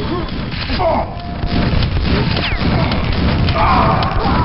嗯啊啊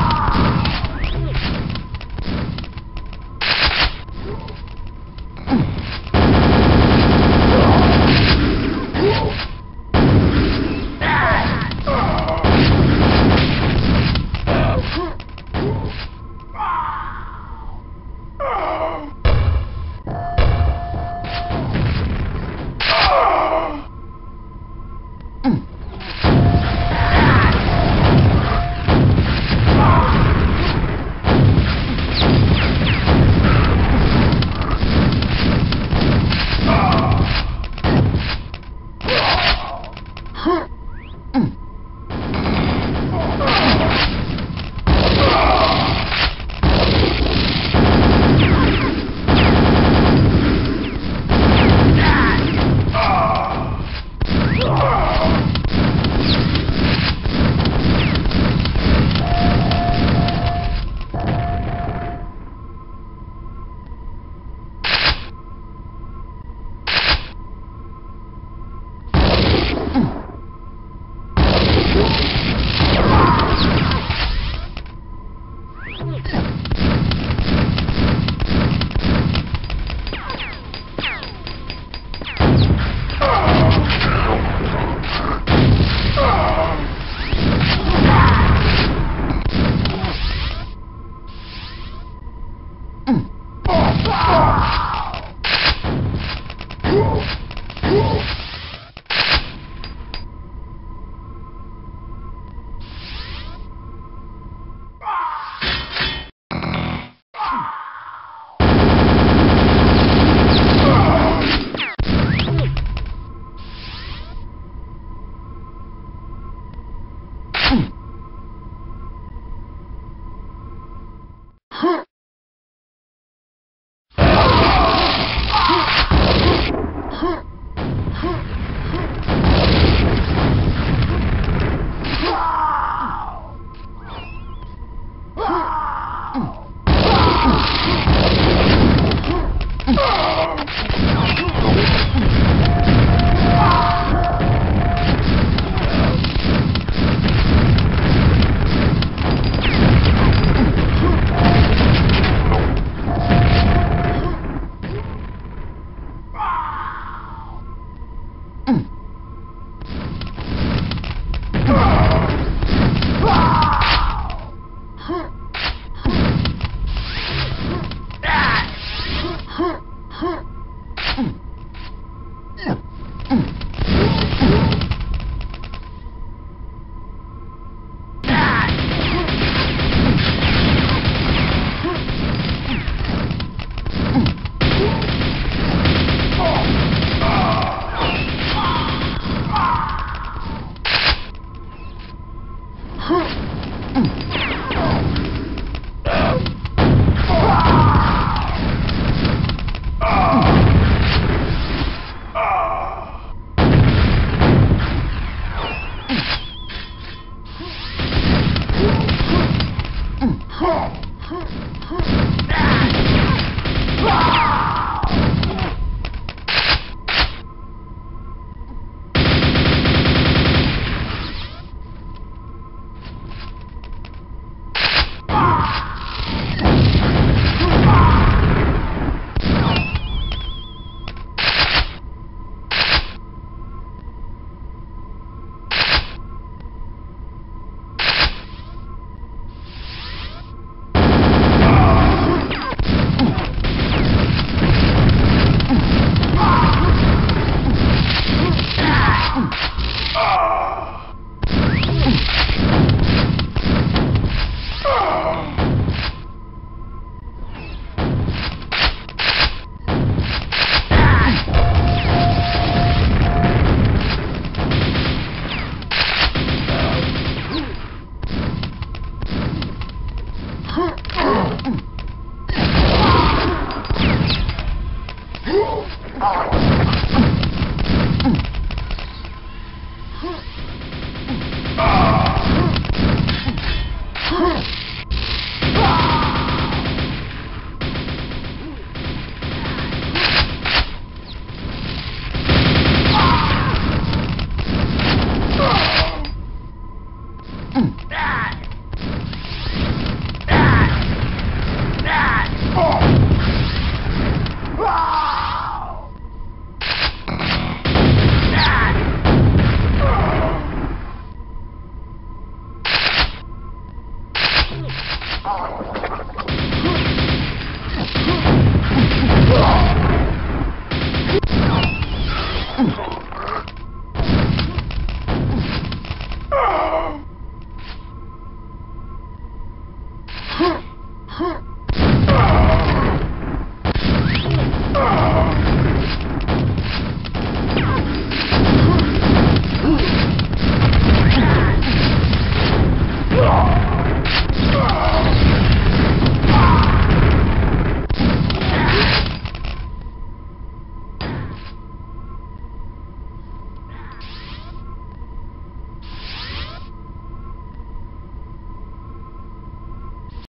Huh.